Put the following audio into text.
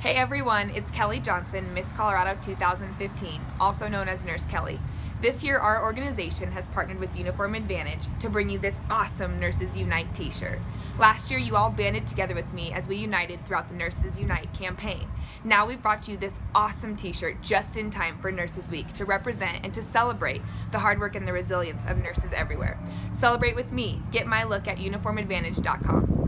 Hey everyone, it's Kelley Johnson, Miss Colorado 2015, also known as Nurse Kelley. This year, our organization has partnered with Uniform Advantage to bring you this awesome Nurses Unite t shirt. Last year, you all banded together with me as we united throughout the Nurses Unite campaign. Now we've brought you this awesome t shirt just in time for Nurses Week to represent and to celebrate the hard work and the resilience of nurses everywhere. Celebrate with me. Get my look at uniformadvantage.com.